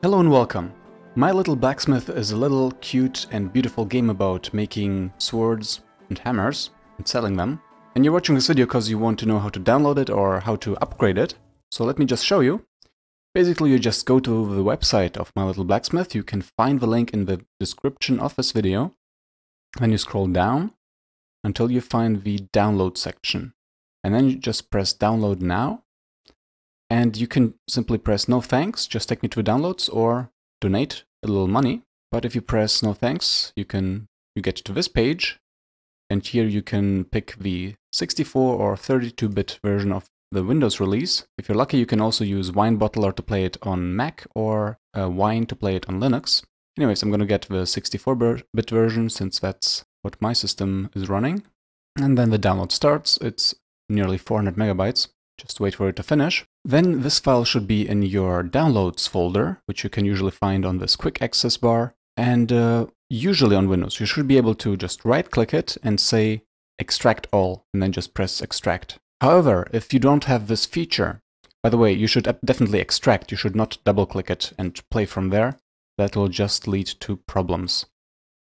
Hello and welcome. My Little Blacksmith is a little cute and beautiful game about making swords and hammers and selling them. And you're watching this video because you want to know how to download it or how to upgrade it. So let me just show you. Basically, you just go to the website of My Little Blacksmith. You can find the link in the description of this video. Then you scroll down until you find the download section. And then you just press download now. And you can simply press no thanks, just take me to downloads or donate a little money. But if you press no thanks, you can you get to this page and here you can pick the 64 or 32-bit version of the Windows release. If you're lucky, you can also use WineBottler to play it on Mac or uh, Wine to play it on Linux. Anyways, I'm going to get the 64-bit version since that's what my system is running. And then the download starts. It's nearly 400 megabytes. Just wait for it to finish. Then this file should be in your downloads folder, which you can usually find on this quick access bar. And uh, usually on Windows, you should be able to just right click it and say extract all, and then just press extract. However, if you don't have this feature, by the way, you should definitely extract, you should not double click it and play from there. That will just lead to problems.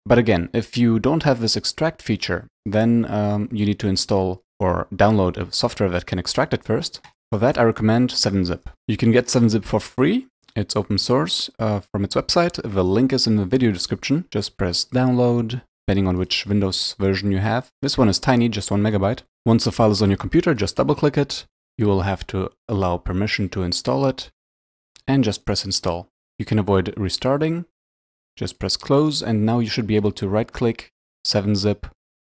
But again, if you don't have this extract feature, then um, you need to install or download a software that can extract it first. For that, I recommend 7-Zip. You can get 7-Zip for free. It's open source uh, from its website. The link is in the video description. Just press download, depending on which Windows version you have. This one is tiny, just one megabyte. Once the file is on your computer, just double click it. You will have to allow permission to install it and just press install. You can avoid restarting. Just press close and now you should be able to right click 7-zip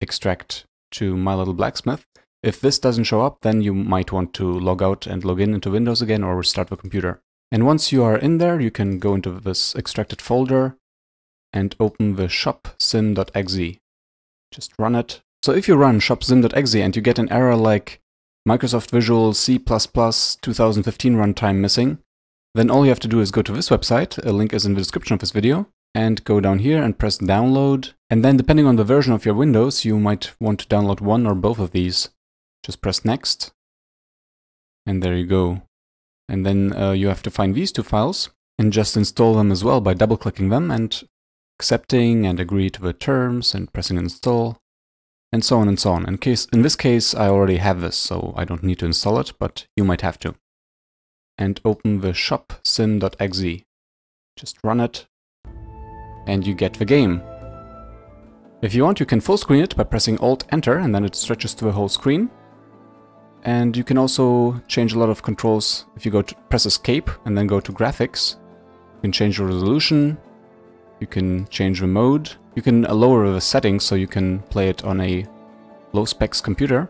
extract to My Little Blacksmith. If this doesn't show up, then you might want to log out and log in into Windows again or restart the computer. And once you are in there, you can go into this extracted folder and open the shopsim.exe. Just run it. So if you run shopsim.exe and you get an error like Microsoft Visual C++ 2015 runtime missing, then all you have to do is go to this website, a link is in the description of this video, and go down here and press download. And then depending on the version of your Windows, you might want to download one or both of these. Just press next. And there you go. And then uh, you have to find these two files and just install them as well by double clicking them and accepting and agree to the terms and pressing install and so on and so on. In, case, in this case, I already have this, so I don't need to install it, but you might have to. And open the shop sim.exe. Just run it and you get the game. If you want, you can full screen it by pressing Alt-Enter and then it stretches to the whole screen. And you can also change a lot of controls if you go to press Escape and then go to Graphics. You can change the resolution, you can change the mode, you can lower the settings so you can play it on a low specs computer.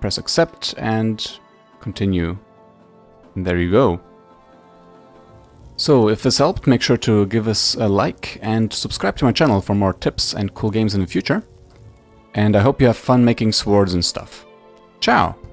Press Accept and continue. And there you go. So if this helped, make sure to give us a like and subscribe to my channel for more tips and cool games in the future. And I hope you have fun making swords and stuff. Tchau!